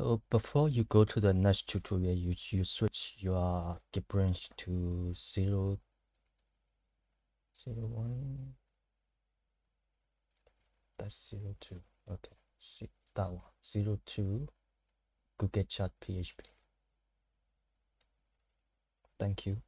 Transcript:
So before you go to the next tutorial, you, you switch your git branch to 0, 0 1, that's 0 2, okay, see that one, 0 2, Google Chart PHP. Thank you.